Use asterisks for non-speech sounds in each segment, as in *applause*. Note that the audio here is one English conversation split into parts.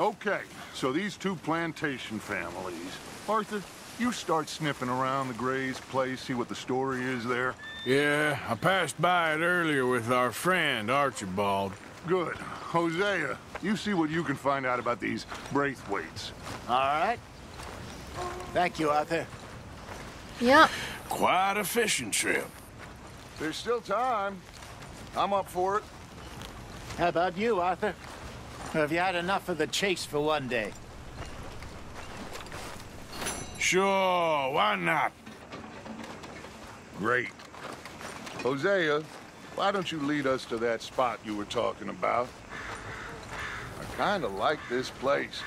Okay, so these two plantation families. Arthur, you start sniffing around the Gray's place, see what the story is there. Yeah, I passed by it earlier with our friend, Archibald. Good. Hosea, you see what you can find out about these Braithwaites. All right. Thank you, Arthur. Yep. Quite a fishing trip. There's still time. I'm up for it. How about you, Arthur? Have you had enough of the chase for one day? Sure, why not? Great. Hosea, why don't you lead us to that spot you were talking about? I kind of like this place.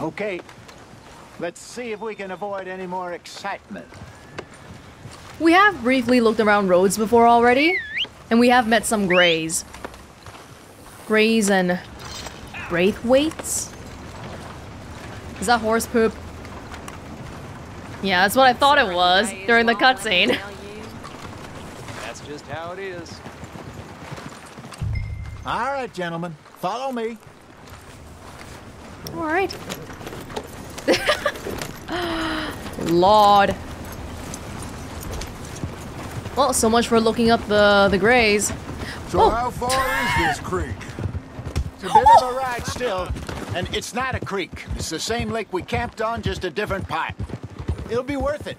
Okay. Let's see if we can avoid any more excitement. We have briefly looked around Rhodes before already, and we have met some Grays. Grays and Braithwaites? Is that horse poop? Yeah, that's what I thought it was during the cutscene. *laughs* That's just how it is. All right, gentlemen. Follow me. Alright. *laughs* Lord. Well, so much for looking up the the Grays. So Oh. how far is this creek? It's a bit of a ride still, and it's not a creek. It's the same lake we camped on, just a different pipe. It'll be worth it.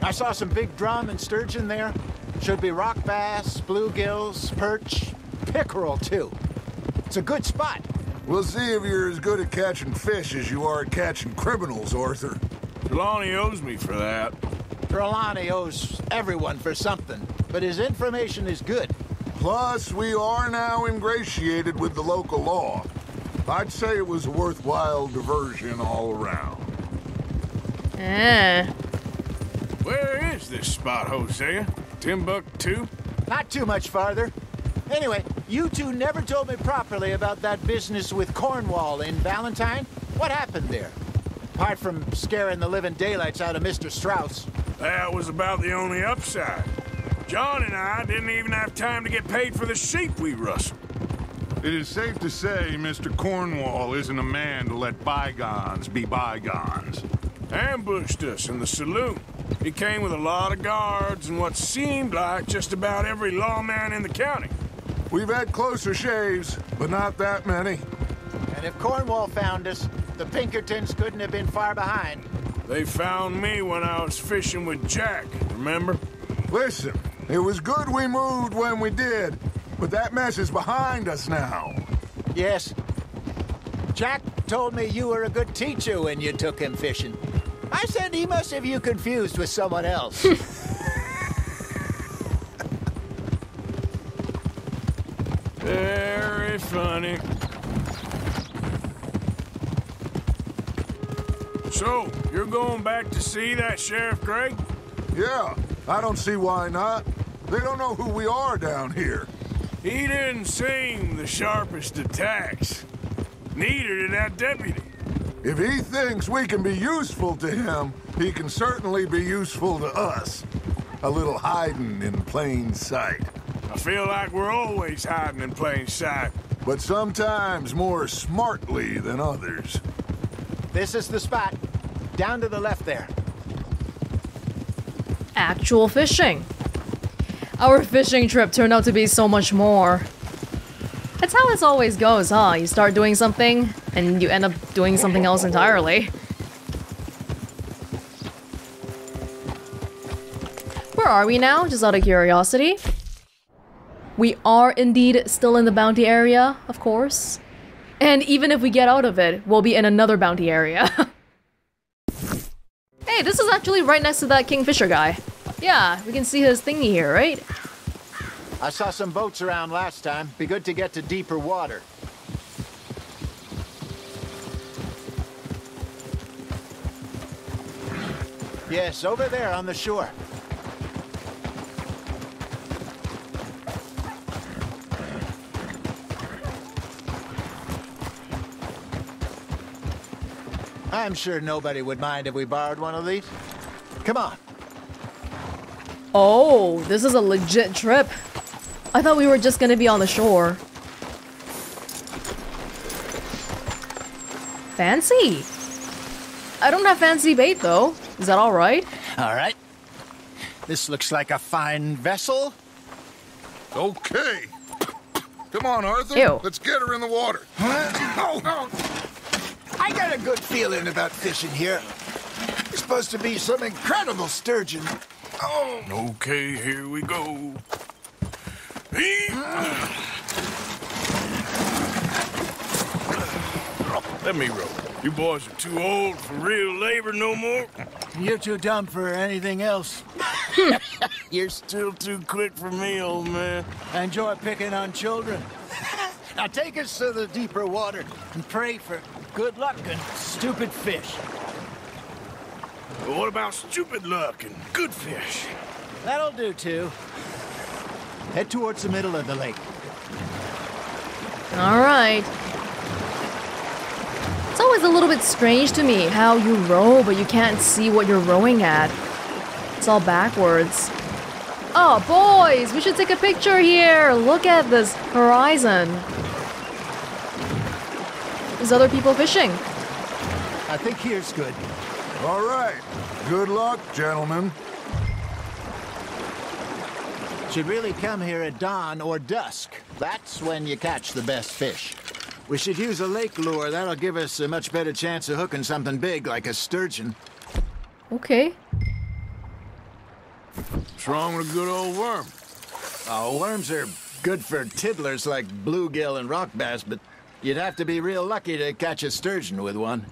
I saw some big drum and sturgeon there. Should be rock bass, bluegills, perch, pickerel too. It's a good spot. We'll see if you're as good at catching fish as you are at catching criminals, Arthur. Trelawney owes me for that. Trelawney owes everyone for something, but his information is good. Plus, we are now ingratiated with the local law. I'd say it was a worthwhile diversion all around. Eh. Where is this spot, Hosea? Timbuktu? Not too much farther. Anyway, you two never told me properly about that business with Cornwall in Valentine. What happened there? Apart from scaring the living daylights out of Mr. Strauss. That was about the only upside. John and I didn't even have time to get paid for the sheep we rustled. It is safe to say Mr. Cornwall isn't a man to let bygones be bygones. Ambushed us in the saloon. He came with a lot of guards and what seemed like just about every lawman in the county. We've had closer shaves, but not that many. And if Cornwall found us, the Pinkertons couldn't have been far behind. They found me when I was fishing with Jack, remember? Listen, it was good we moved when we did, but that mess is behind us now. Yes. Jack told me you were a good teacher when you took him fishing. I said he must have you confused with someone else. *laughs* Very funny. So, you're going back to see that Sheriff Gray? Yeah, I don't see why not. They don't know who we are down here. He didn't seem the sharpest attacks. Neither did that deputy. If he thinks we can be useful to him, he can certainly be useful to us. A little hiding in plain sight. I feel like we're always hiding in plain sight. But sometimes more smartly than others. this is the spot. Down to the left there. Actual fishing. Our fishing trip turned out to be so much more. That's how this always goes, huh? You start doing something, and you end up doing something else entirely. Where are we now? Just out of curiosity. We are indeed still in the bounty area, of course. And even if we get out of it, we'll be in another bounty area. *laughs* hey, this is actually right next to that Kingfisher guy. Yeah, we can see his thingy here, right? I saw some boats around last time. Be good to get to deeper water. Yes, over there on the shore. I'm sure nobody would mind if we borrowed one of these. Come on. Oh, this is a legit trip. I thought we were just gonna be on the shore. Fancy. I don't have fancy bait though. Is that all right? All right. This looks like a fine vessel. Okay. Come on, Arthur. Ew. Let's get her in the water. Oh, oh. I got a good feeling about fishing here. It's supposed to be some incredible sturgeon. Oh, Okay, here we go. Let me row. You boys are too old for real labor no more. you're too dumb for anything else. *laughs* You're still too quick for me, old man. I enjoy picking on children. *laughs* now take us to the deeper water and pray for good luck and stupid fish. But what about stupid luck and good fish? That'll do too. Head towards the middle of the lake. All right. It's always a little bit strange to me how you row, but you can't see what you're rowing at. It's all backwards. Oh, boys, we should take a picture here. Look at this horizon. There's other people fishing. I think here's good. All right. Good luck, gentlemen. Should really come here at dawn or dusk. That's when you catch the best fish. We should use a lake lure. That'll give us a much better chance of hooking something big like a sturgeon. Okay. What's wrong with a good old worm? Oh, worms are good for tiddlers like bluegill and rock bass, but you'd have to be real lucky to catch a sturgeon with one.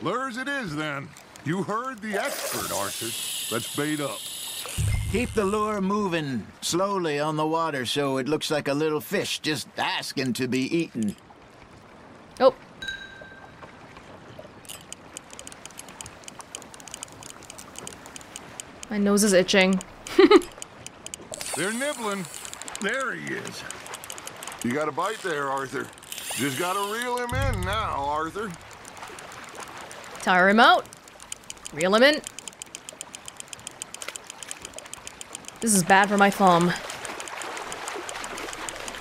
Lures it is, then. You heard the expert, Arthur. Let's bait up. Keep the lure moving slowly on the water so it looks like a little fish just asking to be eaten. Oh. My nose is itching. *laughs* They're nibbling. There he is. You got a bite there, Arthur. Just gotta reel him in now, Arthur. Tire him out. Him in. This is bad for my thumb.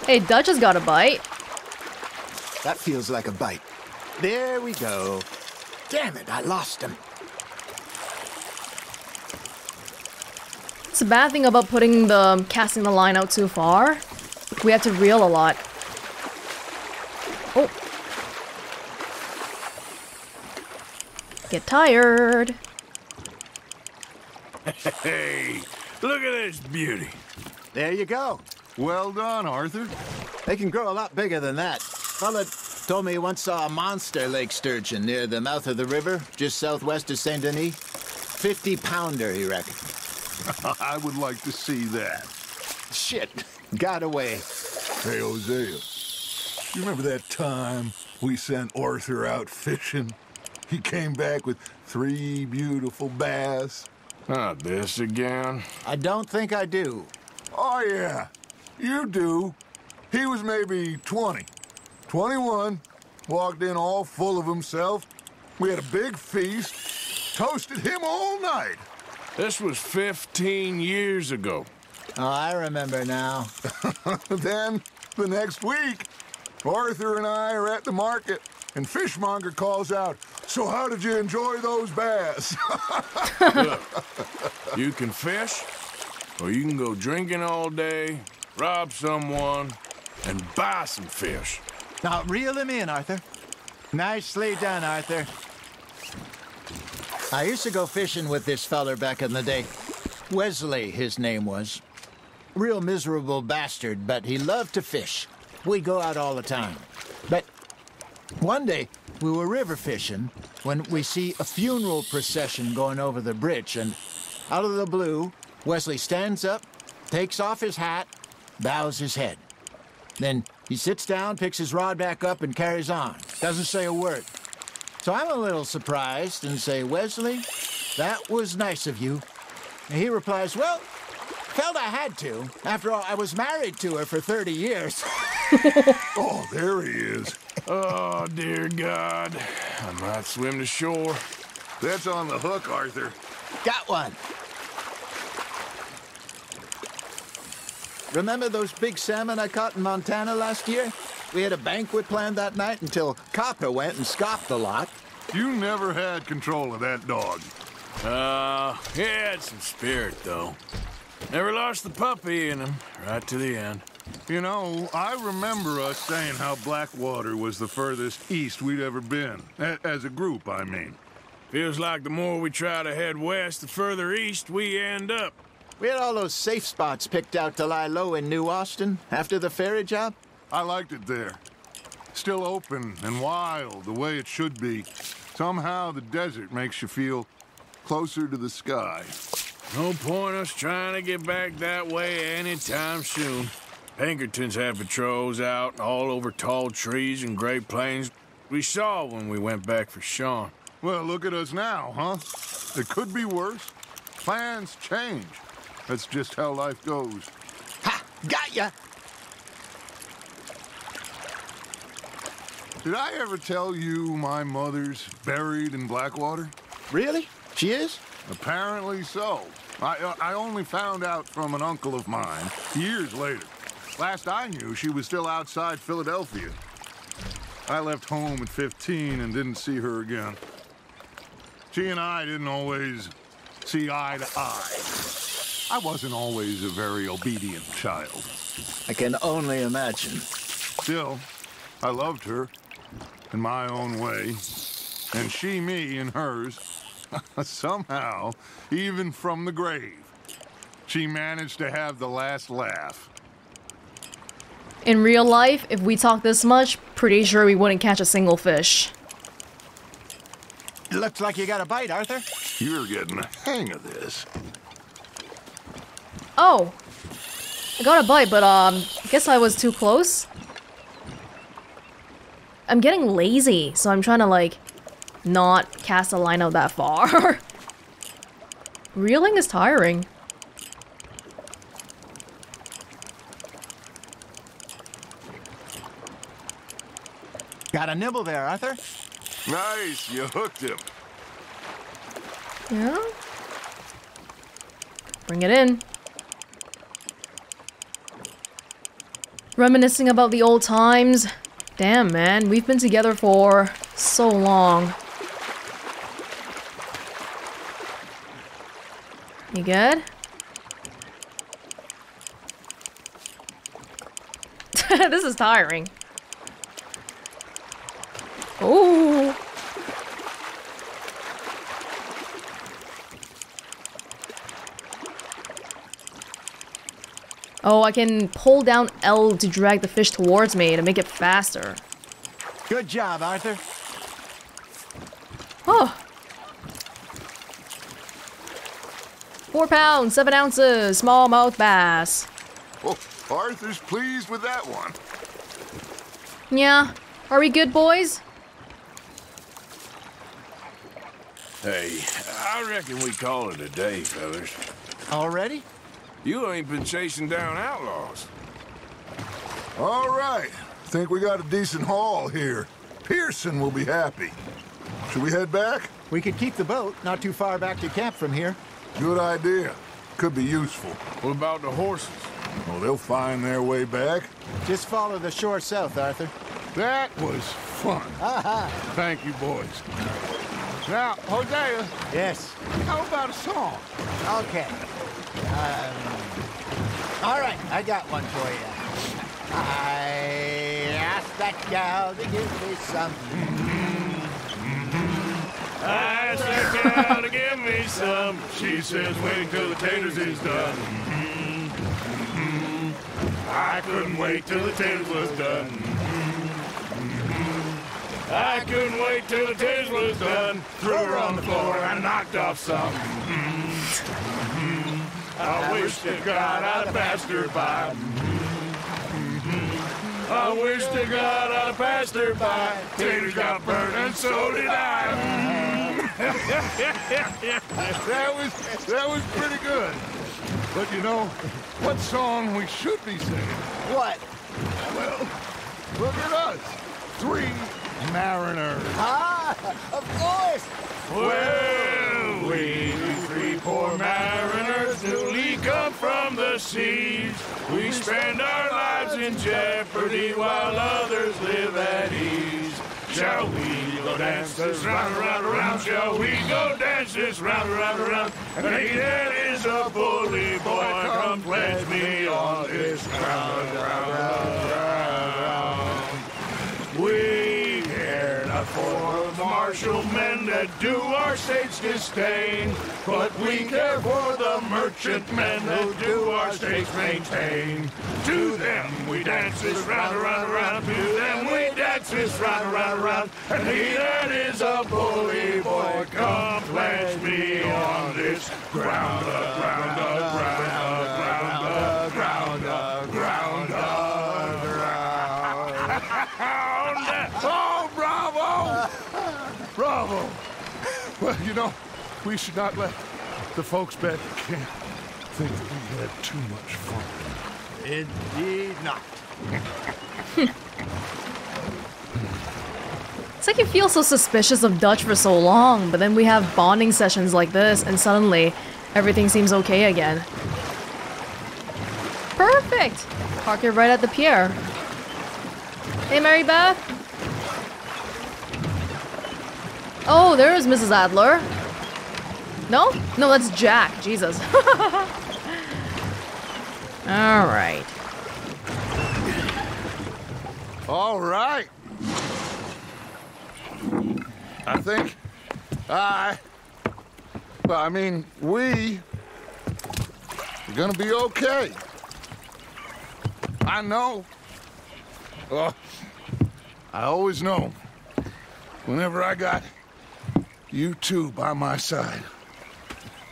Hey, Dutch has got a bite. That feels like a bite. There we go. Damn it, I lost him. It's a bad thing about putting the casting the line out too far. We have to reel a lot. Get tired. Hey, look at this beauty. There you go. Well done, Arthur. They can grow a lot bigger than that. Fella told me he once saw a monster lake sturgeon near the mouth of the river, just southwest of Saint Denis. 50 pounder, he reckoned. *laughs* I would like to see that. Shit, got away. Hey, Hosea. You remember that time we sent Arthur out fishing? He came back with three beautiful bass. Not this again. I don't think I do. Oh, yeah. You do. He was maybe 20. 21. Walked in all full of himself. We had a big feast. Toasted him all night. This was 15 years ago. Oh, I remember now. *laughs* then, the next week, Arthur and I are at the market, and Fishmonger calls out, So, how did you enjoy those bass? *laughs* You can fish, or you can go drinking all day, rob someone, and buy some fish. Now, reel him in, Arthur. Nicely done, Arthur. I used to go fishing with this feller back in the day. Wesley, his name was. Real miserable bastard, but he loved to fish. We'd go out all the time. But one day, we were river fishing when we see a funeral procession going over the bridge, and out of the blue, Wesley stands up, takes off his hat, bows his head. Then he sits down, picks his rod back up, and carries on. Doesn't say a word. So I'm a little surprised and say, Wesley, that was nice of you. And he replies, Well, felt I had to. After all, I was married to her for 30 years. *laughs* oh, there he is. Oh, dear God. I might swim to shore. That's on the hook, Arthur. Got one. Remember those big salmon I caught in Montana last year? We had a banquet planned that night until Copper went and scoffed a lot. You never had control of that dog. Uh, he had some spirit, though. Never lost the puppy in him, right to the end. You know, I remember us saying how Blackwater was the furthest east we'd ever been. A- as a group, I mean. Feels like the more we try to head west, the further east we end up. We had all those safe spots picked out to lie low in New Austin after the ferry job. I liked it there. Still open and wild, the way it should be. Somehow the desert makes you feel closer to the sky. No point us trying to get back that way anytime soon. Pinkertons had patrols out all over tall trees and great plains. We saw when we went back for Sean. Well, look at us now, huh? It could be worse. Plans change. That's just how life goes. Ha! Got ya! Did I ever tell you my mother's buried in Blackwater? Really? She is? Apparently so. I, uh, I only found out from an uncle of mine years later. Last I knew, she was still outside Philadelphia. I left home at 15 and didn't see her again. She and I didn't always see eye to eye. I wasn't always a very obedient child. I can only imagine. Still, I loved her in my own way, and she me in hers. *laughs* Somehow, even from the grave, she managed to have the last laugh. In real life, if we talk this much, pretty sure we wouldn't catch a single fish. Looks like you got a bite, Arthur. You're getting the hang of this. Oh! I got a bite, but um, I guess I was too close. I'm getting lazy, so I'm trying to like not cast a line out that far. *laughs* Reeling is tiring. Got a nibble there, Arthur. Nice, you hooked him. Yeah? Bring it in. Reminiscing about the old times. Damn, man, we've been together for so long. You good? *laughs* this is tiring. Ooh. Oh, I can pull down L to drag the fish towards me to make it faster. Good job, Arthur. Oh. Four pounds, seven ounces, smallmouth bass. Oh, Arthur's pleased with that one. Yeah. Are we good, boys? Hey, I reckon we call it a day, fellas. Already? You ain't been chasing down outlaws. All right. Think we got a decent haul here. Pearson will be happy. Should we head back? We could keep the boat not too far back to camp from here. Good idea. Could be useful. What about the horses? Well, they'll find their way back. Just follow the shore south, Arthur. That was fun. Thank you, boys. Now, Hosea, Yes. how about a song? Okay. Um, all right, I got one for you. I asked that gal to give me some. I asked that gal to give me some. She says, wait till the taters is done. I couldn't wait till the taters was done. I couldn't wait till the taters was done. Threw her on the floor and knocked off some. Mm-hmm. I wish to God I'd passed her by. Mm-hmm. I wish to God I'd passed her by. Taters got burned and so did I. Mm-hmm. *laughs* That was that was pretty good. But you know, what song we should be singing? What? Well, look at us. Three mariners. Ah, of course. Well, we three poor mariners, newly come from the seas. We spend our lives in jeopardy while others live at ease. Shall we go dance this round, round, round? Shall we go dance this round, round, round? And he that is a bully boy, come pledge me on this ground, ground, ground. We care not for the martial men that do our state's disdain, but we care for the merchant men that do our states maintain. To them we dance this round, around, around. To them we dance this round, around, around. And he that is a bully boy, come pledge me on this ground, ground, ground, Well, you know, we should not let the folks back at camp think that we had too much fun. Indeed not. *laughs* It's like you feel so suspicious of Dutch for so long, but then we have bonding sessions like this, and suddenly everything seems okay again. Perfect! Park it right at the pier. Hey, Mary Beth. Oh, there is Mrs. Adler. No? No, that's Jack. Jesus. *laughs* Alright. All right. I think I. Well, I mean, we. are gonna be okay. I know. Oh, I always know. Whenever I got you two by my side,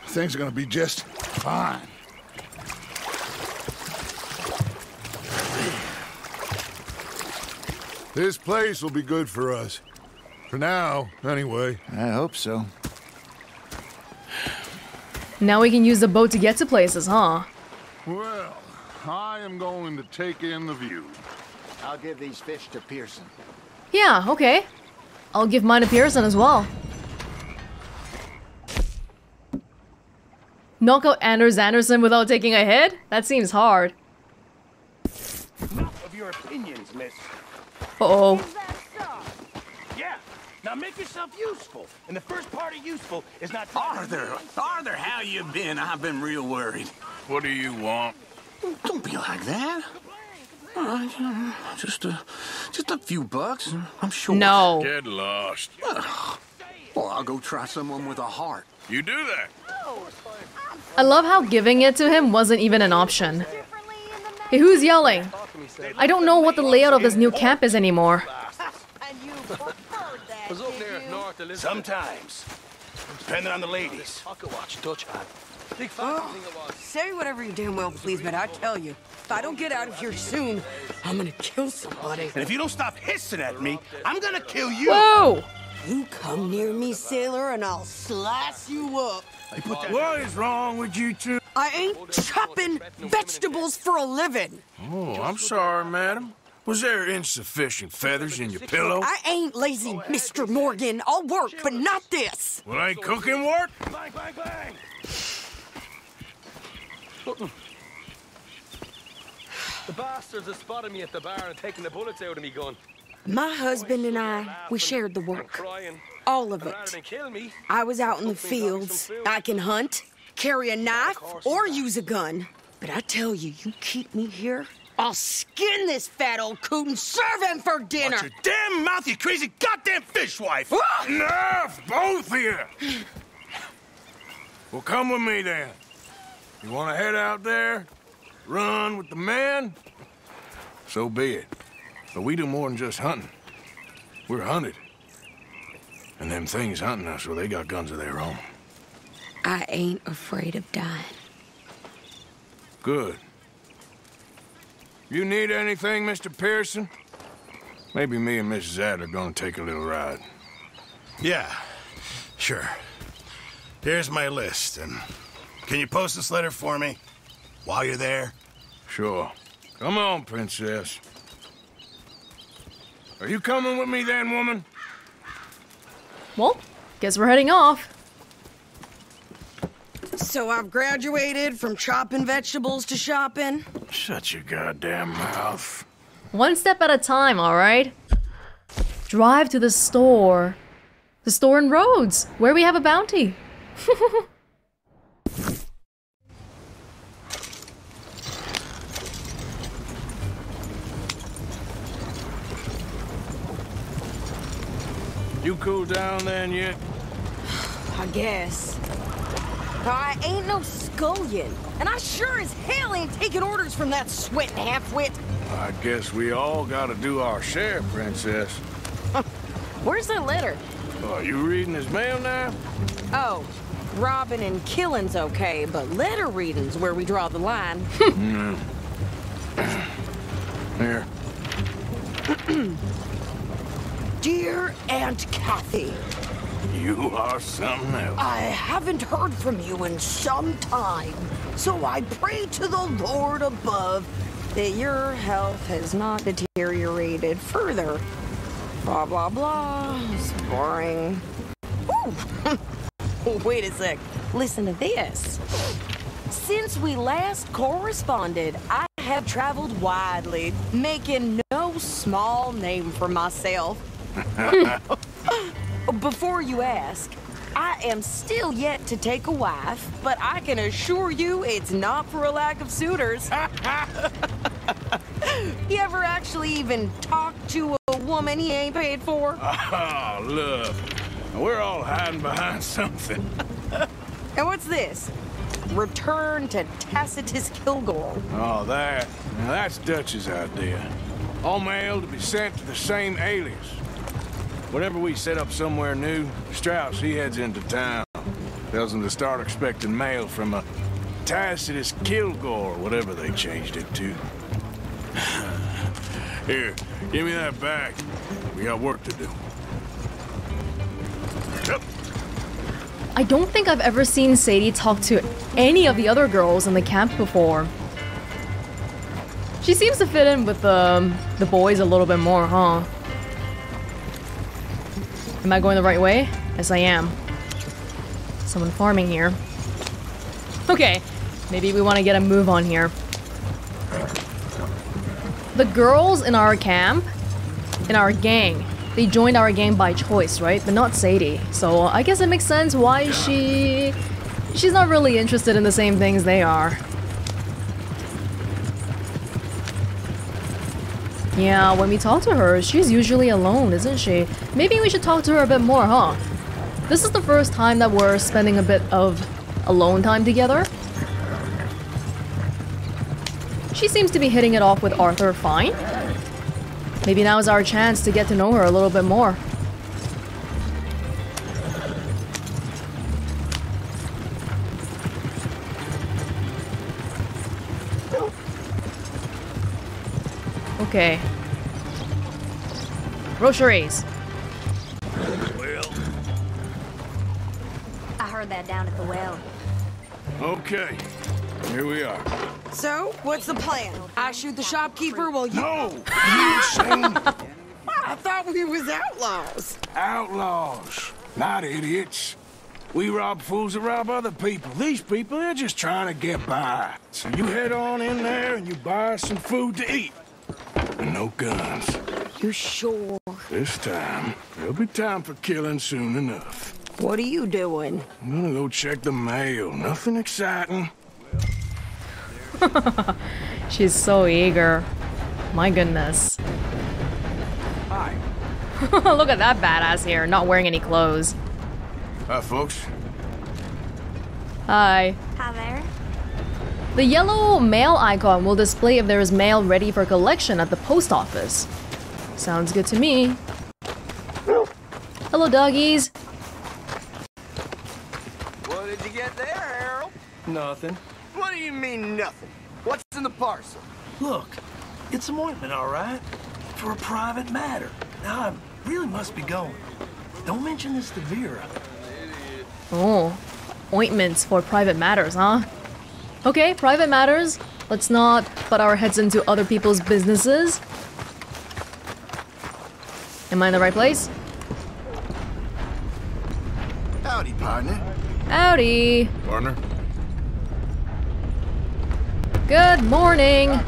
things are gonna be just fine. This place will be good for us. For now, anyway. I hope so. Now we can use the boat to get to places, huh? Well, I am going to take in the view. I'll give these fish to Pearson. Yeah, okay. I'll give mine to Pearson as well. Knock out Anders Anderson without taking a hit? That seems hard. Enough of your opinions, miss. Uh-oh. Yeah. Now make yourself useful. And the first part of useful is not Arthur, Arthur, how you been? I've been real worried. What do you want? Don't be like that. All right, uh, just a, just a few bucks. I'm sure. No. Get lost. Well, I'll go try someone with a heart. You do that. I love how giving it to him wasn't even an option. Hey, who's yelling? I don't know what the layout of this new camp is anymore. Was up there north of Lisbon. Sometimes. Depending on the ladies. I could watch Dutch hat. Big fan thing it was. Say whatever you damn well please, but I tell you, if I don't get out of here soon, I'm gonna kill somebody. And if you don't stop hissing at me, I'm gonna kill you. Whoa! You come near me, sailor, and I'll slice you up. What is wrong with you two? I ain't chopping vegetables for a living. Oh, I'm sorry, madam. Was there insufficient feathers in your pillow? I ain't lazy, Mr. Morgan. I'll work, but not this. Well, ain't cooking work? Bang, bang, bang. The bastards have spotted me at the bar and taken the bullets out of me gun. My husband and I, we shared the work. All of it. than kill me, I was out in the fields. I can hunt, carry a knife, or use a gun. But I tell you, you keep me here, I'll skin this fat old coot and serve him for dinner. Watch your damn mouth, you crazy goddamn fishwife. Ah! Enough, both of you. Well, come with me then. You want to head out there, run with the man? So be it. But we do more than just hunting. We're hunted. And them things hunting us, well, they got guns of their own. I ain't afraid of dying. Good. You need anything, Mr. Pearson? Maybe me and Mrs. Adler gonna take a little ride. Yeah, sure. Here's my list, and can you post this letter for me while you're there? Sure. Come on, princess. Are you coming with me then, woman? Well, guess we're heading off. So I've graduated from chopping vegetables to shopping. Shut your goddamn mouth. One step at a time, alright? Drive to the store. The store in Rhodes, where we have a bounty. *laughs* You cool down then yet? I guess. I ain't no scullion, and I sure as hell ain't taking orders from that sweating half-wit. I guess we all gotta do our share, Princess. *laughs* Where's that letter? Are you reading his mail now? Oh, robbing and killing's okay, but letter reading's where we draw the line. Hmm. *clears throat* Here. *clears throat* Dear Aunt Kathy, You are something else. I haven't heard from you in some time, so I pray to the Lord above that your health has not deteriorated further. Blah, blah, blah. It's boring. *laughs* Wait a sec. Listen to this. Since we last corresponded, I have traveled widely, making no small name for myself. *laughs* Before you ask, I am still yet to take a wife, but I can assure you it's not for a lack of suitors. *laughs* he ever actually even talked to a woman he ain't paid for? *laughs* Oh, look. We're all hiding behind something. And what's this? Return to Tacitus Kilgore. Oh, that. Now that's Dutch's idea. All mail to be sent to the same alias. Whenever we set up somewhere new, Strauss, he heads into town. Tells them to start expecting mail from a Tacitus Kilgore, or whatever they changed it to. *laughs* Here, give me that back. We got work to do. Yep. I don't think I've ever seen Sadie talk to any of the other girls in the camp before. She seems to fit in with um, the boys a little bit more, huh? Am I going the right way? Yes, I am. Someone farming here. Okay, maybe we want to get a move on here. The girls in our camp, in our gang, they joined our gang by choice, right? But not Sadie. So I guess it makes sense why she... She's not really interested in the same things they are. Yeah, when we talk to her, she's usually alone, isn't she? Maybe we should talk to her a bit more, huh? This is the first time that we're spending a bit of alone time together. She seems to be hitting it off with Arthur fine. Maybe now is our chance to get to know her a little bit more. Okay. Groceries. Well, I heard that down at the well. okay. Here we are. So, what's the plan? I shoot the shopkeeper while you... No! *laughs* You insane? I thought we was outlaws. Outlaws, not idiots. We rob fools that rob other people. These people, they're just trying to get by. So you head on in there and you buy some food to eat. And no guns. You sure? This time, there'll be time for killing soon enough. What are you doing? I'm gonna go check the mail. Nothing exciting. *laughs* She's so eager. My goodness. Hi. *laughs* Look at that badass here, not wearing any clothes. Hi, folks. Hi. Hi there. The yellow mail icon will display if there is mail ready for collection at the post office. Sounds good to me. Hello, doggies. What did you get there, Harold? Nothing. What do you mean, nothing? What's in the parcel? Look, it's some ointment, all right? For a private matter. Now, I really must be going. Don't mention this to Vera. Oh, ointments for private matters, huh? Okay, private matters. Let's not put our heads into other people's businesses. Am I in the right place? Howdy, partner. Howdy. Partner? Good morning.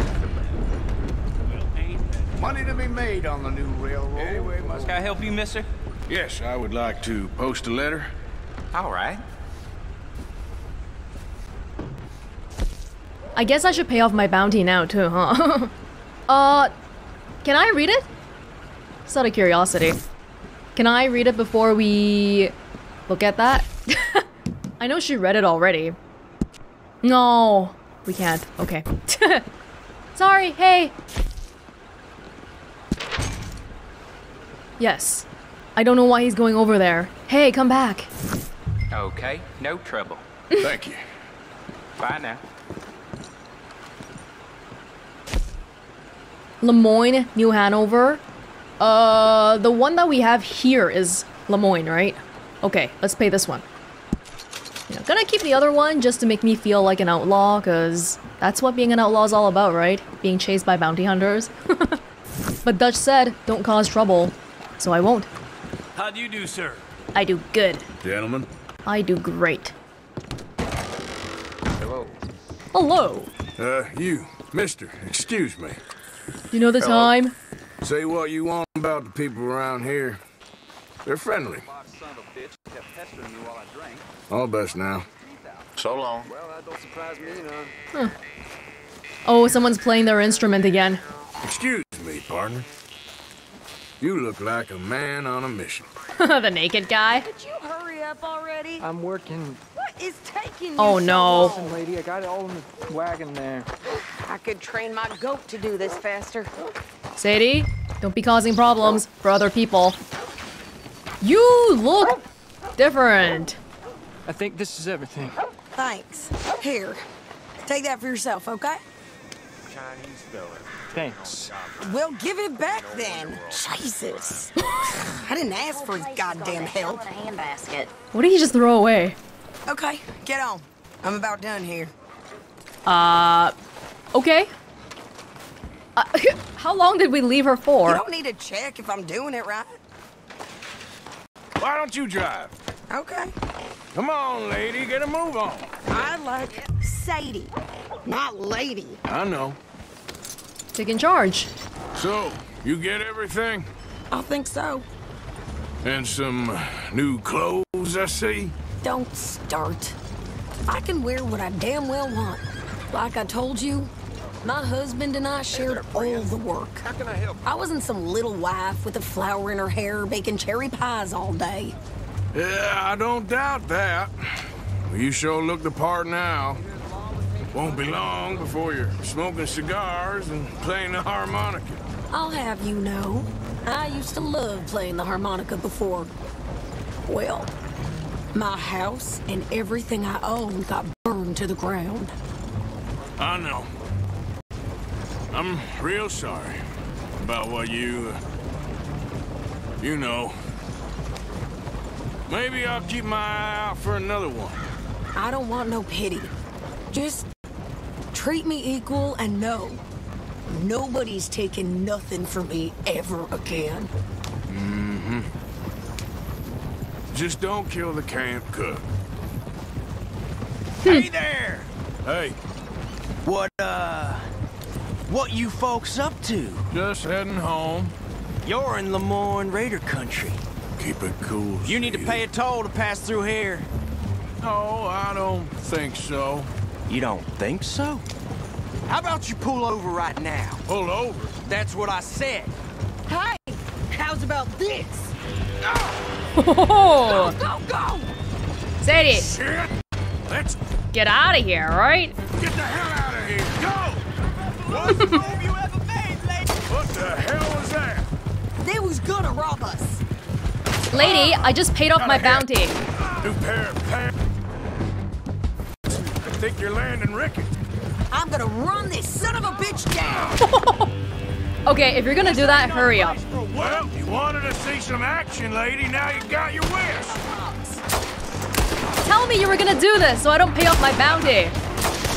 Money to be made on the new railroad. Anyway, must Can I help you, mister? Yes, I would like to post a letter. All right. I guess I should pay off my bounty now too, huh? *laughs* uh, can I read it? Just out of curiosity. Can I read it before we look at that? *laughs* I know she read it already. No, we can't. Okay. *laughs* Sorry, hey. Yes. I don't know why he's going over there. Hey, come back. Okay, no trouble. Thank you. Bye now. Lemoyne, New Hanover. Uh, the one that we have here is Lemoyne, right? Okay, let's pay this one. You know, gonna keep the other one just to make me feel like an outlaw, cause that's what being an outlaw is all about, right? Being chased by bounty hunters. *laughs* but Dutch said, don't cause trouble, so I won't. How do you do, sir? I do good. Gentlemen. I do great. Hello. Hello. Uh, you, mister, excuse me. You know the time? Say what you want about the people around here. They're friendly. All best now. So long. Well, that don't surprise me none. Oh, someone's playing their instrument again. Excuse me, partner. You look like a man on a mission. *laughs* the naked guy. Could you hurry up already? I'm working. What is taking you Oh so no. long? Listen, lady, I got it all in the wagon there. I could train my goat to do this faster. Sadie, don't be causing problems for other people. You look different. I think this is everything. Thanks. Here, take that for yourself, okay? Thanks. We'll give it back then. Jesus. *sighs* I didn't ask for his goddamn help. What did he just throw away? Okay, get on. I'm about done here. Uh, okay. Uh, *laughs* how long did we leave her You for? don't need to check if I'm doing it right. Why don't you drive? Okay. Come on, lady, get a move on. I like Sadie, not lady. I know. Taking charge. So, you get everything? I think so. And some new clothes, I see? Don't start. I can wear what I damn well want. Like I told you, my husband and I shared all the work. How can I help? I wasn't some little wife with a flower in her hair baking cherry pies all day. Yeah, I don't doubt that. Well, you sure look the part now. Won't be long before you're smoking cigars and playing the harmonica. I'll have you know, I used to love playing the harmonica before. Well, my house and everything I owned got burned to the ground. I know. I'm real sorry about what you... Uh, you know. Maybe I'll keep my eye out for another one. I don't want no pity. Just treat me equal and know nobody's taking nothing from me ever again. Mm-hmm. Just don't kill the camp cook. Hey there! Hey, What, uh... What you folks up to? just heading home. You're in Lemoyne Raider country. Keep it cool. You need to pay a toll to pass through here. No, I don't think so. You don't think so? How about you pull over right now? Pull over. That's what I said. Hey, how's about this? Oh, Go, go! Sadie, Shit! Let's get out of here, right? get the hell out of here. Go! What you ever made, lady? What the hell was that? They was gonna rob us. Lady, I just paid off my bounty. New pair of pants. I think you're landing Ricky. I'm gonna run this son of a bitch down. *laughs* Okay, if you're gonna do that, hurry up. Well, you wanted to see some action, lady. Now you got your wish. Tell me you were gonna do this so I don't pay off my bounty.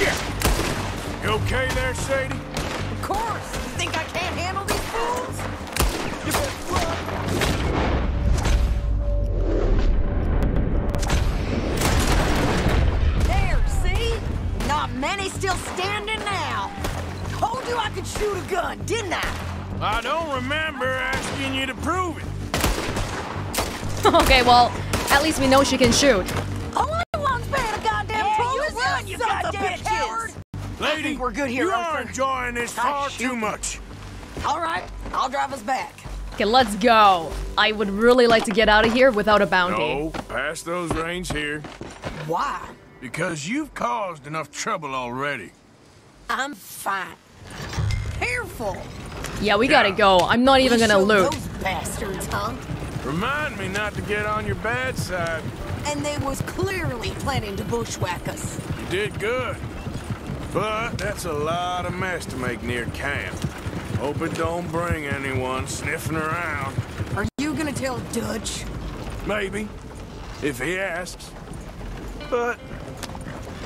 Yeah. You okay there, Sadie? Of course. There, see? Not many still standing now. Told you I could shoot a gun, didn't I? I don't remember asking you to prove it. *laughs* okay, well, at least we know she can shoot. Only one's paying a goddamn Yeah, promise, you run, you son goddamn bitches. coward. Lady, think we're good here, you are Arthur. enjoying this far too much. All right, I'll drive us back. Okay, let's go. I would really like to get out of here without a bounty. No, pass those reins here. Why? Because you've caused enough trouble already. I'm fine. Careful. Yeah, we gotta go. I'm not even We gonna showed loot. Those bastards, huh? Remind me not to get on your bad side. And they was clearly planning to bushwhack us. You did good. But that's a lot of mess to make near camp. Hope it don't bring anyone sniffing around. Are you gonna tell Dutch? Maybe. If he asks. But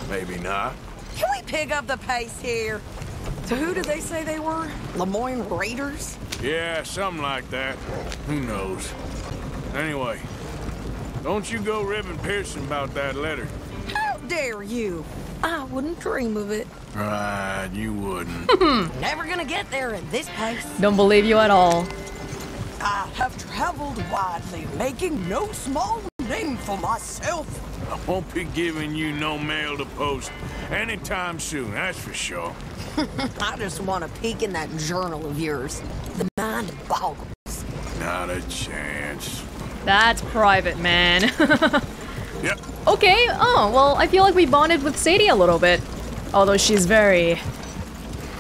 maybe not. Can we pick up the pace here? So who did they say they were? Lemoyne Raiders? Yeah, something like that. Who knows? Anyway, don't you go ribbing Pearson about that letter. How dare you? I wouldn't dream of it. Right, you wouldn't. *laughs* Never gonna get there in this pace. Don't believe you at all. I have traveled widely, making no small name for myself. I won't be giving you no mail to post anytime soon, that's for sure. *laughs* I just want to peek in that journal of yours. The mind boggles. Not a chance. That's private, man. *laughs* Yep. okay, oh, well, I feel like we bonded with Sadie a little bit. Although she's very...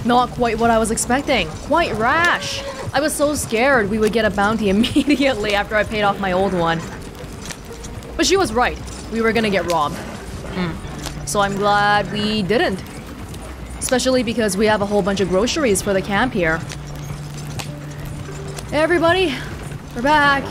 Not quite what I was expecting. Quite rash. I was so scared we would get a bounty *laughs* immediately after I paid off my old one. But she was right. We were gonna get robbed. Hmm. So I'm glad we didn't. Especially because we have a whole bunch of groceries for the camp here. Hey everybody, we're back.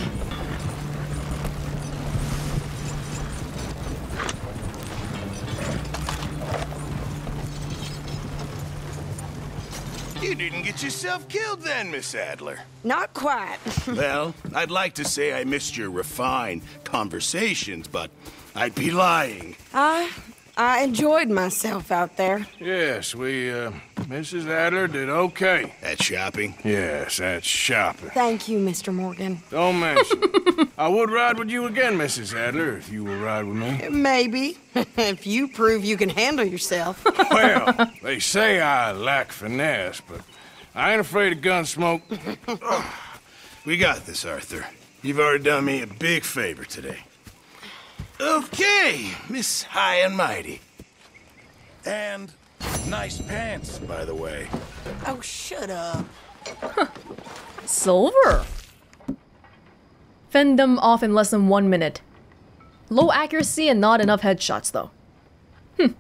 You didn't get yourself killed then, Miss Adler. Not quite. *laughs* well, I'd like to say I missed your refined conversations, but I'd be lying. I I enjoyed myself out there. Yes, we, uh, Mrs. Adler did okay. At shopping? Yes, at shopping. Thank you, Mr. Morgan. Don't mention it. *laughs* I would ride with you again, Mrs. Adler, if you will ride with me. Maybe. *laughs* if you prove you can handle yourself. *laughs* Well, they say I lack finesse, but I ain't afraid of gun smoke. We got this, Arthur. You've already done me a big favor today. Okay, Miss High and Mighty. And nice pants, by the way. oh, shut up. Silver. Fend them off in less than one minute. Low accuracy and not enough headshots, though. Hmm.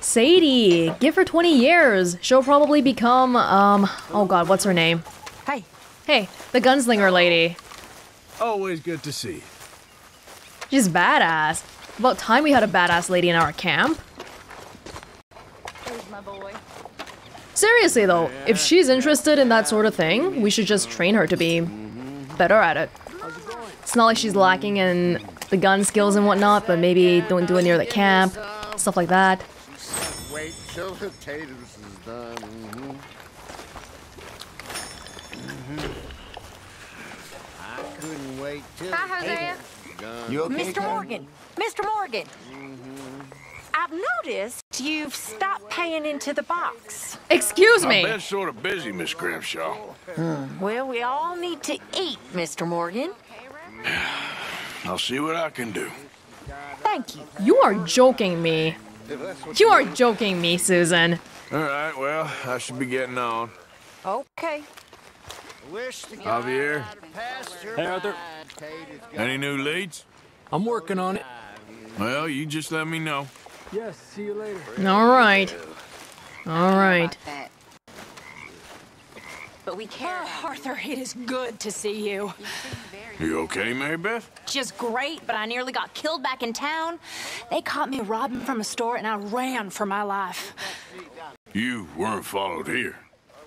Sadie, give her 20 years. She'll probably become, um, oh god, what's her name? Hey, Hey, the gunslinger lady. Always good to see you. She's badass. About time we had a badass lady in our camp. Seriously though, if she's interested in that sort of thing, we should just train her to be better at it. It's not like she's lacking in the gun skills and whatnot, but maybe don't do it near the camp, stuff like that. Wait till the potatoes is done. Mhm. Mhm. I couldn't wait till Hi, the Hosea. Potatoes done. You okay, Mr. Morgan, Mr. Morgan. Mm-hmm. I've noticed you've stopped paying into the box. Excuse me. I've me. been sort of busy, Miss Grimshaw. Hmm. Well, we all need to eat, Mr. Morgan. *sighs* I'll see what I can do. Thank you. You are joking me. You are joking me, Susan. All right, well, I should be getting on. Okay. Wish Javier, Hey, Arthur. Any new leads? I'm working on it. Well, you just let me know. Yes, see you later. All right. All right. But we care. Oh, Arthur, it is good to see you. You okay, Mary Beth? Just great, but I nearly got killed back in town. They caught me robbing from a store and I ran for my life. You weren't followed here.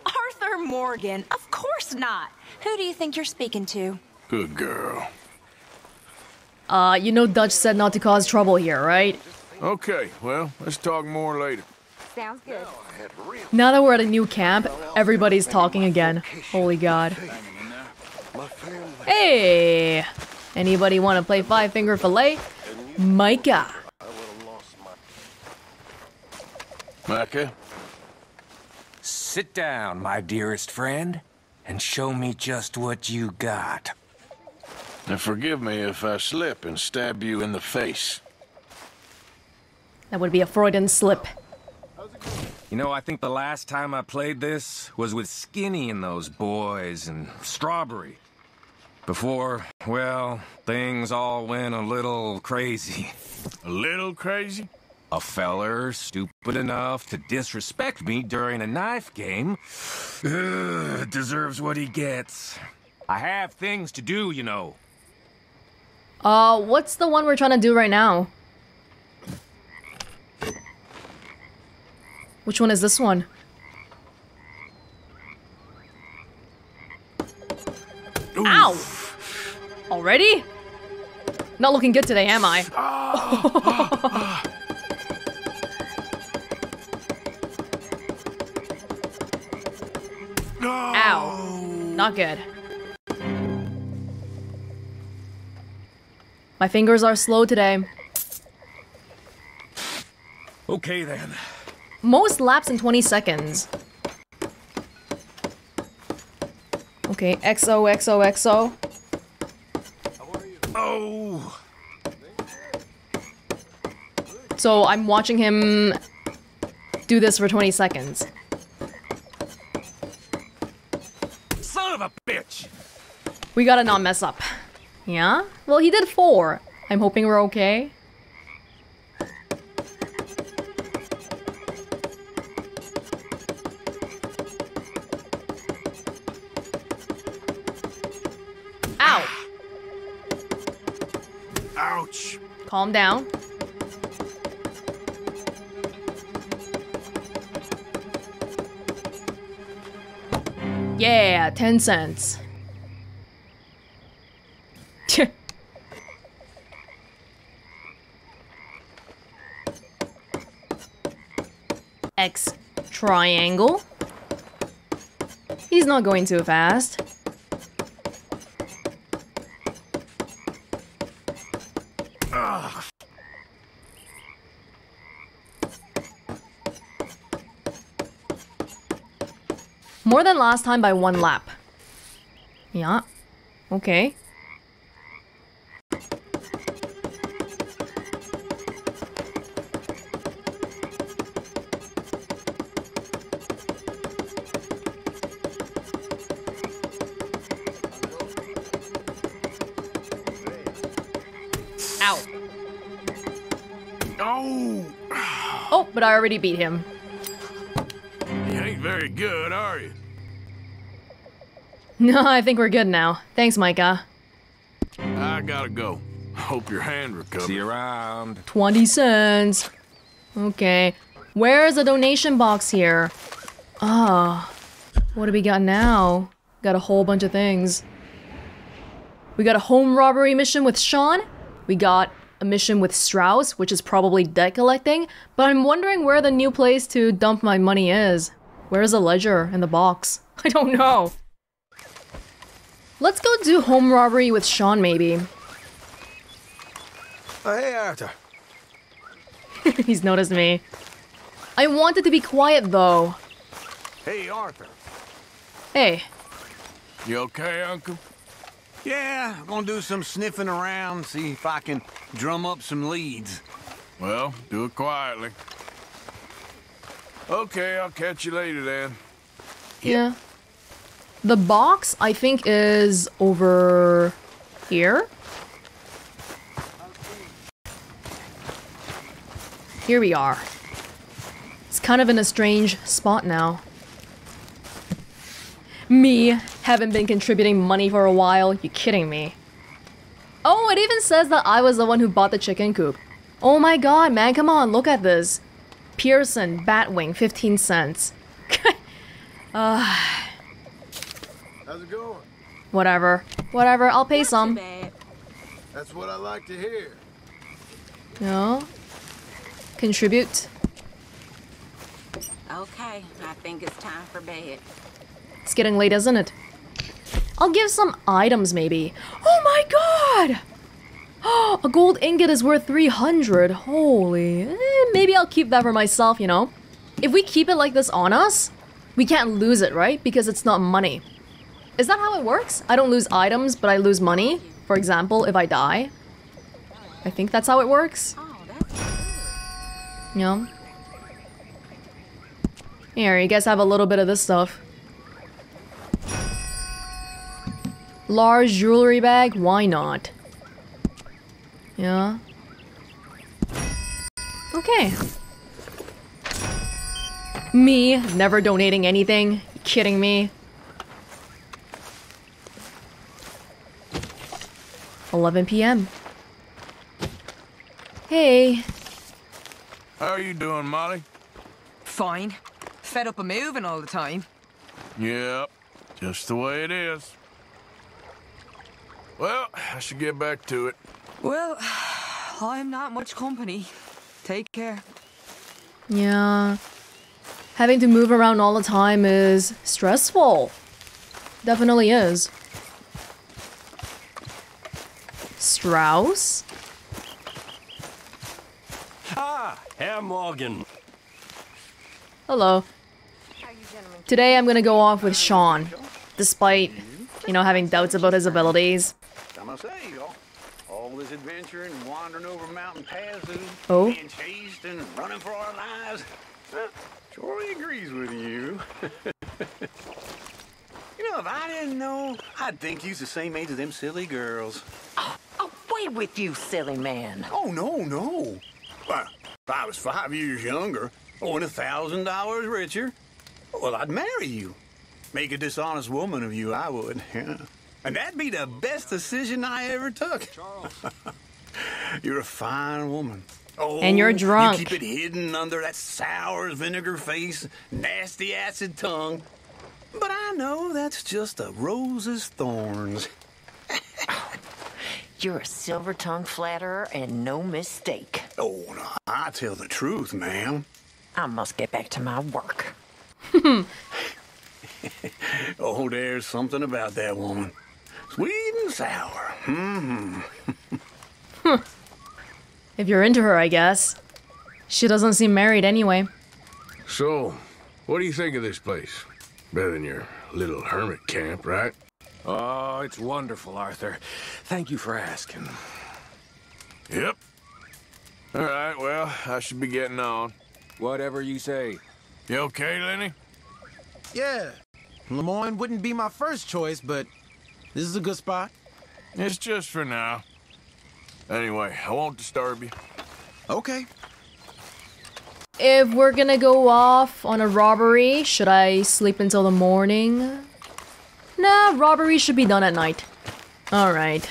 Arthur Morgan, of course not. Who do you think you're speaking to? Good girl. Uh, you know Dutch said not to cause trouble here, right? Okay, well, let's talk more later. Sounds good. Now that we're at a new camp, everybody's talking again. Holy god. Hey! Anybody want to play Five Finger Fillet? Micah. Micah? Sit down, my dearest friend, and show me just what you got. And forgive me if I slip and stab you in the face. That would be a Freudian slip. You know, I think the last time I played this was with Skinny and those boys and Strawberry. Before, well, things all went a little crazy. A little crazy? A feller stupid enough to disrespect me during a knife game ugh, deserves what he gets. I have things to do, you know. Uh, what's the one we're trying to do right now? Which one is this one? Ow! Already? Not looking good today, am I? *laughs* Ow. Not good. My fingers are slow today. Okay then. Most laps in 20 seconds. Okay, XO, XO, XO. Oh! So I'm watching him do this for 20 seconds. Son of a bitch! We gotta not mess up. Yeah? Well, he did four. I'm hoping we're okay. Ow! Ouch! Calm down. Yeah, 10 cents. X triangle. He's not going too fast. More than last time by one lap. Yeah. Okay. Already beat him. You ain't very good, are you? No, I think we're good now. Thanks, Micah. I gotta go. Hope your hand recovers. See you around. 20 cents. Okay. Where's the donation box here? Ah. what do we got now? Got a whole bunch of things. We got a home robbery mission with Sean. We got a mission with Strauss, which is probably debt collecting. But I'm wondering where the new place to dump my money is. Where's the ledger in the box? *laughs* I don't know. Let's go do home robbery with Sean, maybe. Oh, hey, Arthur. *laughs* He's noticed me. I wanted to be quiet though. Hey, Arthur. Hey, You okay, Uncle? Yeah, I'm gonna do some sniffing around, see if I can drum up some leads. Well, do it quietly. Okay, I'll catch you later then. yeah. The box, I think, is over here. Here we are. It's kind of in a strange spot now. Me, haven't been contributing money for a while. You kidding me? Oh, it even says that I was the one who bought the chicken coop. Oh my god, man, come on, look at this. Pearson, Batwing, 15 cents. *laughs* uh, How's it going? whatever. Whatever, I'll pay some. That's what I like to hear. No. Contribute. Okay, I think it's time for bed. It's getting late, isn't it? I'll give some items, maybe. Oh my god! *gasps* A gold ingot is worth 300. Holy. Eh, maybe I'll keep that for myself, you know? If we keep it like this on us, we can't lose it, right? Because it's not money. Is that how it works? I don't lose items, but I lose money? For example, if I die? I think that's how it works. Yeah. Here, you guys have a little bit of this stuff. Large jewelry bag? Why not? Yeah. Okay. Me, never donating anything. You kidding me? 11 p.m. Hey. How are you doing, Molly? Fine. Fed up of moving all the time. Yep, just the way it is. Well, I should get back to it. Well, *sighs* I'm not much company. Take care. Yeah. Having to move around all the time is stressful. Definitely is. Strauss? Ah, Herr Morgan. Hello. Today I'm gonna go off with Sean, despite, you know, having doubts about his abilities. I must say, all, all this adventuring, wandering over mountain passes, Oh? being chased and running for our lives. Well, Troy agrees with you. *laughs* you know, if I didn't know, I'd think you's the same age as them silly girls. Oh, oh, Away with you, silly man. Oh, no, no. Well, if I was five years younger, or a thousand dollars richer, well, I'd marry you. Make a dishonest woman of you, I would. *laughs* Yeah. And that'd be the best decision I ever took. Charles. *laughs* You're a fine woman. Oh, And you're drunk. You keep it hidden under that sour vinegar face, nasty acid tongue. But I know that's just a rose's thorns. *laughs* You're a silver tongue flatterer and no mistake. Oh, no, I tell the truth, ma'am. I must get back to my work. Oh, there's something about that woman. Sweet and sour. hmm If you're into her, I guess. She doesn't seem married anyway. So, what do you think of this place? Better than your little hermit camp, right? Oh, it's wonderful, Arthur. Thank you for asking. Yep. All right, well, I should be getting on. Whatever you say. You okay, Lenny? Yeah. Lemoyne wouldn't be my first choice, but this is a good spot. It's just for now. Anyway, I won't disturb you. Okay. If we're gonna go off on a robbery, should I sleep until the morning? Nah, robbery should be done at night. Alright.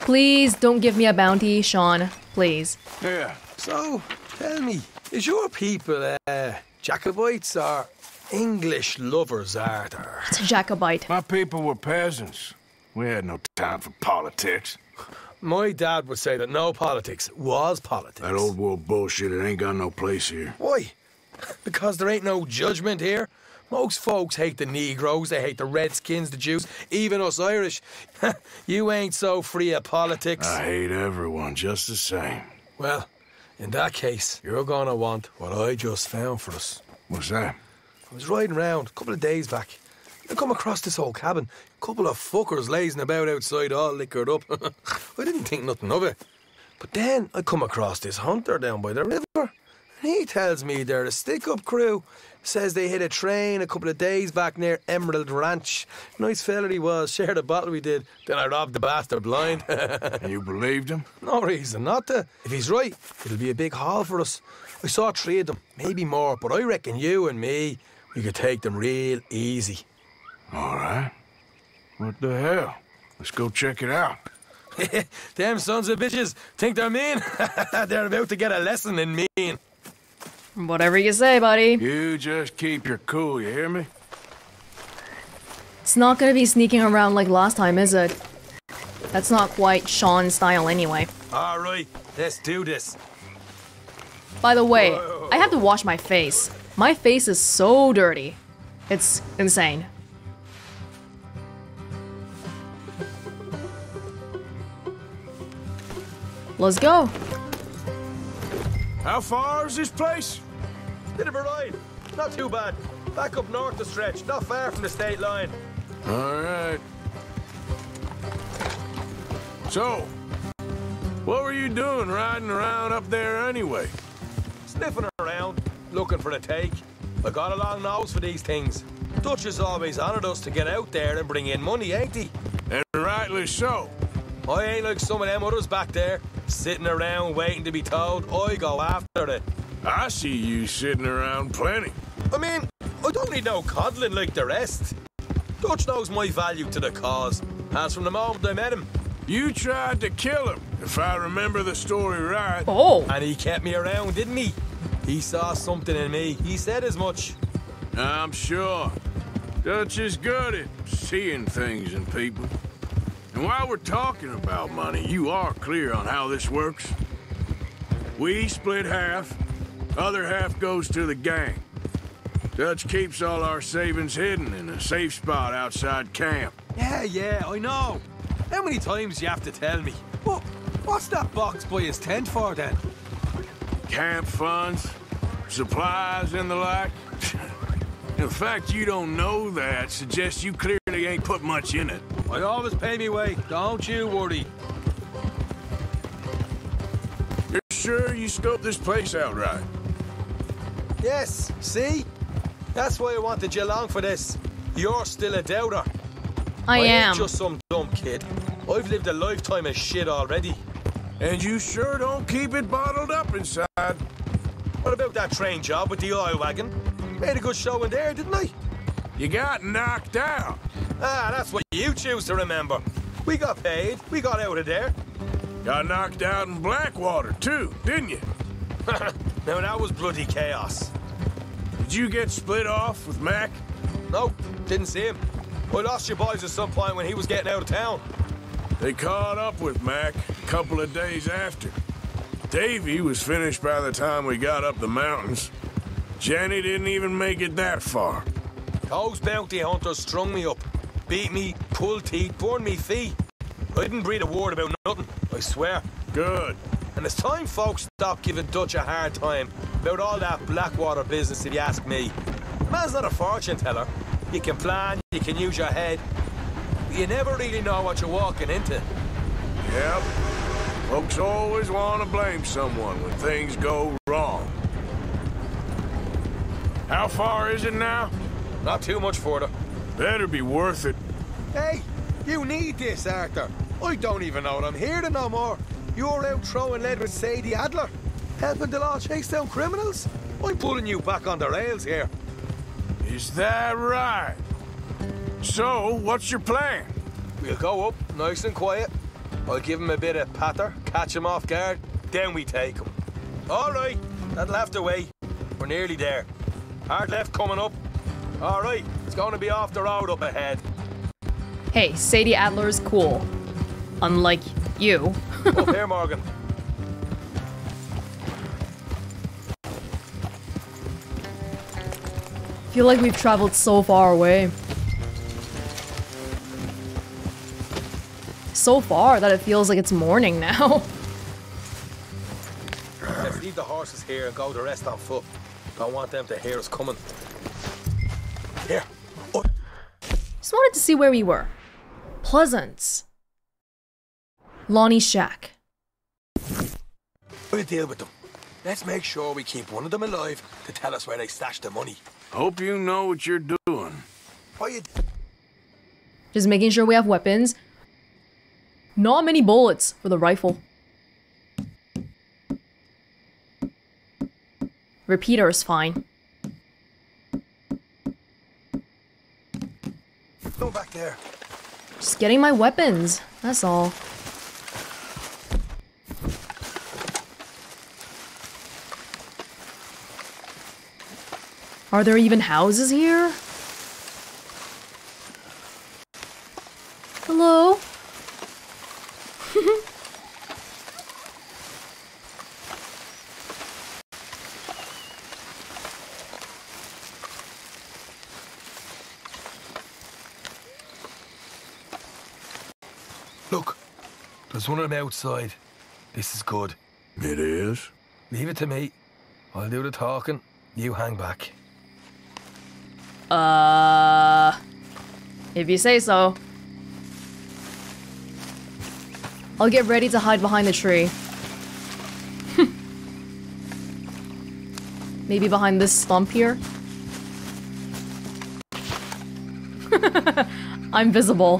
Please don't give me a bounty, Sean. Please. Yeah. So, tell me, is your people uh, Jacobites or English lovers, Arthur? It's a Jacobite. My people were peasants. We had no time for politics. My dad would say that no politics was politics. That old world bullshit, it ain't got no place here. Why? Because there ain't no judgment here. Most folks hate the Negroes, they hate the Redskins, the Jews, even us Irish. *laughs* you ain't so free of politics. I hate everyone just the same. Well, in that case, you're gonna want what I just found for us. What's that? I was riding round a couple of days back. I come across this old cabin. Couple of fuckers lazing about outside, all liquored up. *laughs* I didn't think nothing of it. But then I come across this hunter down by the river. And he tells me they're a stick up crew. Says they hit a train a couple of days back near Emerald Ranch. Nice fella he was, shared a bottle we did. Then I robbed the bastard blind. *laughs* you believed him? No reason not to. If he's right, it'll be a big haul for us. I saw three of them, maybe more, but I reckon you and me, we could take them real easy. All right. What the hell? Let's go check it out. *laughs* Them sons of bitches think they're mean. *laughs* they're about to get a lesson in mean. Whatever you say, buddy. You just keep your cool, you hear me? It's not gonna be sneaking around like last time, is it? That's not quite Sean's style anyway. All right, let's do this. By the way, I have to wash my face. My face is so dirty. It's insane. Let's go. How far is this place? Bit of a ride. Not too bad. Back up north the stretch, not far from the state line. All right. So, what were you doing riding around up there anyway? Sniffing around, looking for a take. I got a long nose for these things. Dutch has always honoured us to get out there and bring in money, ain't he? And rightly so. I ain't like some of them others back there, sitting around waiting to be told. I go after it. I see you sitting around plenty. I mean, I don't need no coddling like the rest. Dutch knows my value to the cause, as from the moment I met him. You tried to kill him, if I remember the story right. Oh. And he kept me around, didn't he? He saw something in me. He said as much. I'm sure. Dutch is good at seeing things in people. And while we're talking about money, you are clear on how this works? We split half, other half goes to the gang. Dutch keeps all our savings hidden in a safe spot outside camp. Yeah, yeah, I know. How many times do you have to tell me? What, what's that box by his tent for then? Camp funds, supplies, and the like. *laughs* the fact you don't know that suggests you clearly ain't put much in it. I always pay me way, don't you worry. You're sure you scoped this place out right? Yes, see? That's why I wanted you along for this. You're still a doubter. I, I am. just some dumb kid. I've lived a lifetime of shit already. And you sure don't keep it bottled up inside. What about that train job with the oil wagon? Made a good show in there, didn't I? You got knocked out. Ah, that's what you choose to remember. We got paid. We got out of there. Got knocked out in Blackwater, too, didn't you? *laughs* now, that was bloody chaos. Did you get split off with Mac? Nope, didn't see him. We lost your boys at some point when he was getting out of town. They caught up with Mac a couple of days after. Davy was finished by the time we got up the mountains. Jenny didn't even make it that far. Those bounty hunters strung me up, beat me, pulled teeth, burned me feet. I didn't breathe a word about nothing, I swear. Good. And it's time folks stop giving Dutch a hard time about all that Blackwater business, if you ask me. The Man's not a fortune teller. You can plan, you can use your head. But you never really know what you're walking into. Yep. Folks always want to blame someone when things go wrong. How far is it now? Not too much further. Better be worth it. Hey, you need this, Arthur. I don't even know what I'm here to no more. You're out throwing lead with Sadie Adler, helping the law chase down criminals. I'm pulling you back on the rails here. Is that right? So, what's your plan? We'll go up, nice and quiet. I'll give him a bit of patter, catch him off guard, then we take him. All right, that'll have to wait. We're nearly there. Hard left coming up. All right, it's going to be off the road up ahead. Hey, Sadie Adler's cool. Unlike you. up here, *laughs* Morgan. feel like we've traveled so far away. So far that it feels like it's morning now. *laughs* Let's leave the horses here and go the rest on foot. Don't want them to hear us coming. Here. Oh. Just wanted to see where we were. Pleasance. Lonnie's shack. We'll deal with them. Let's make sure we keep one of them alive to tell us where they stashed the money. Hope you know what you're doing. Why you... Just making sure we have weapons. Not many bullets for the rifle. Repeater is fine. Go back there. Just getting my weapons. That's all. Are there even houses here? Hello? *laughs* Look, there's one of them outside. This is good. It is? Leave it to me. I'll do the talking. You hang back. Uh... If you say so. I'll get ready to hide behind the tree. *laughs* Maybe behind this stump here. *laughs* I'm visible.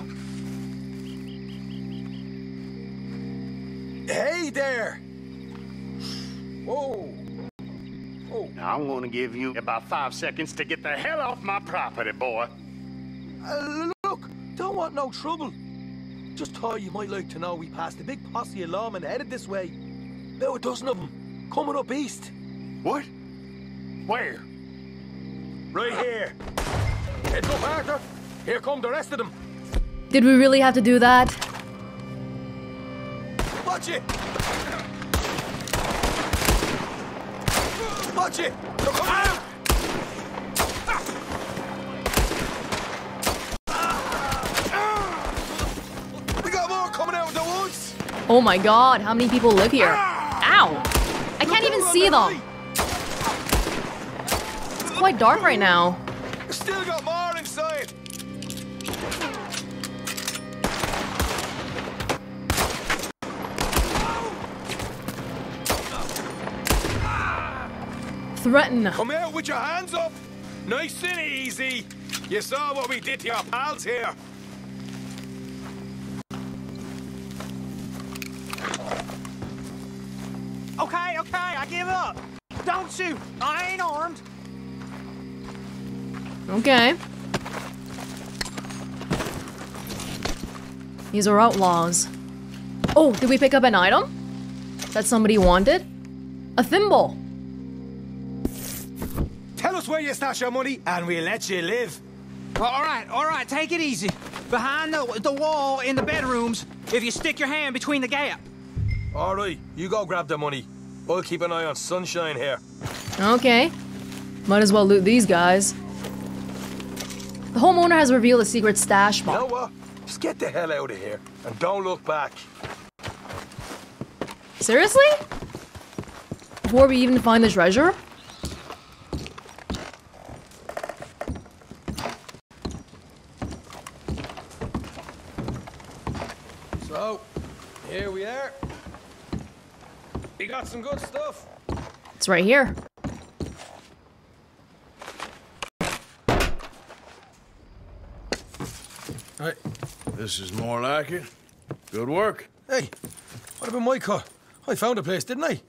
Hey there! Whoa! Now, I'm gonna give you about five seconds to get the hell off my property, boy. Uh, look, don't want no trouble. Just thought you might like to know we passed a big posse of lawmen headed this way. About a dozen of them, coming up east. What? Where? Right here. Heads up, Arthur. Here come the rest of them. Did we really have to do that? Watch it! Watch it! Oh my god, how many people live here? Ow! I can't even see them. It's quite dark right now. Still got more inside! Threaten. Come out with your hands up! Nice and easy! You saw what we did to your pals here! Okay, okay, I give up. Don't shoot. I ain't armed. Okay. These are outlaws. Oh, did we pick up an item? That somebody wanted? A thimble. Tell us where you stash your money, and we'll let you live. All right, all right, take it easy. Behind the, the wall in the bedrooms, if you stick your hand between the gap. All right, you go grab the money. I'll keep an eye on Sunshine here. Okay. Might as well loot these guys. The homeowner has revealed a secret stash You know what? Just get the hell out of here and don't look back. Seriously? Before we even find the treasure? So, here we are. We got some good stuff. It's right here. Right. This is more like it. Good work. Hey, what about my car? I found a place, didn't I?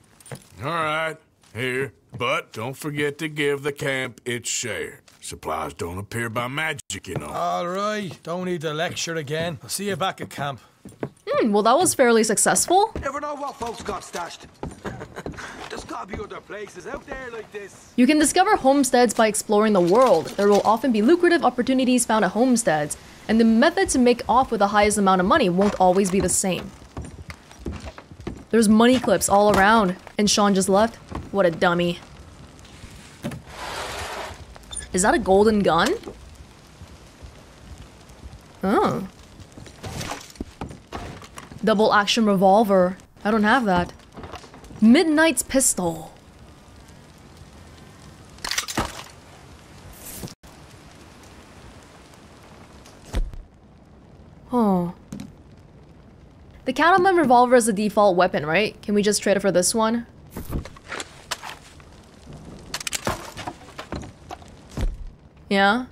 All right, here. But don't forget to give the camp its share. Supplies don't appear by magic, you know. All right, don't need the lecture again. I'll see you back at camp. Hmm, well, that was fairly successful. Never know what folks got stashed. *laughs* There's gotta be other places out there like this. You can discover homesteads by exploring the world. There will often be lucrative opportunities found at homesteads, and the method to make off with the highest amount of money won't always be the same. There's money clips all around, and Sean just left. What a dummy. Is that a golden gun? Oh. Double action revolver. I don't have that. Midnight's pistol. Oh. The Cattleman revolver is the default weapon, right? Can we just trade it for this one? Yeah?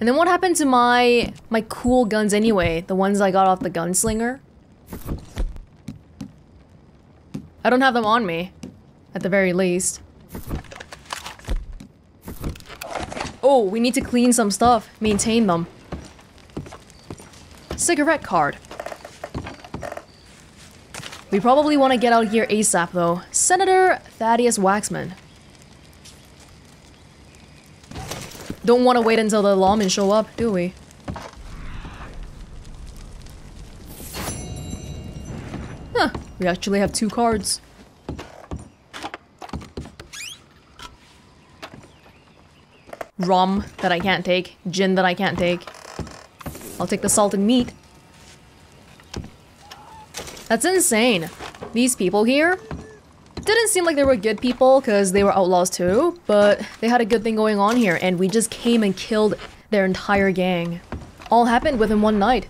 And then what happened to my my cool guns anyway? The ones I got off the gunslinger? I don't have them on me. At the very least. Oh, we need to clean some stuff. Maintain them. Cigarette card. We probably want to get out here ASAP though. Senator Thaddeus Waxman. Don't want to wait until the lawmen show up, do we? We actually have two cards. Rum that I can't take, gin that I can't take. I'll take the salted meat. That's insane. These people here didn't seem like they were good people because they were outlaws too, but they had a good thing going on here and we just came and killed their entire gang. All happened within one night.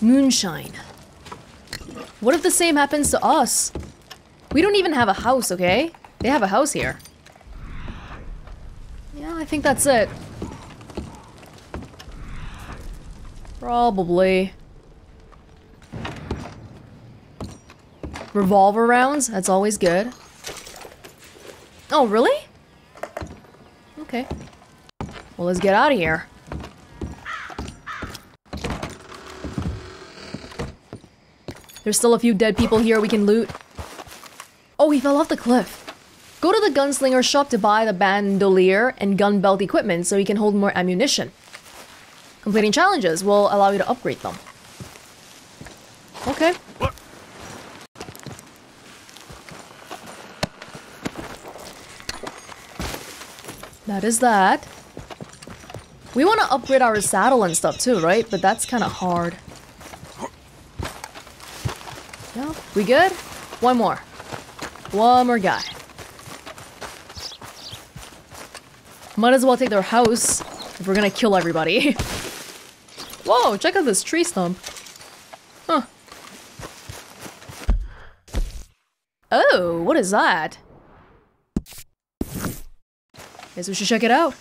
Moonshine. What if the same happens to us? We don't even have a house, okay? They have a house here. Yeah, I think that's it. Probably. Revolver rounds? That's always good. Oh, really? Okay. Well, let's get out of here. There's still a few dead people here we can loot. Oh, he fell off the cliff. Go to the gunslinger shop to buy the bandolier and gun belt equipment so you can hold more ammunition. Completing challenges will allow you to upgrade them. Okay. That is that. We want to upgrade our saddle and stuff too, right? But that's kind of hard. No? We good? One more. One more guy. Might as well take their house if we're gonna kill everybody. *laughs* Whoa, check out this tree stump. Huh. Oh, what is that? Guess we should check it out.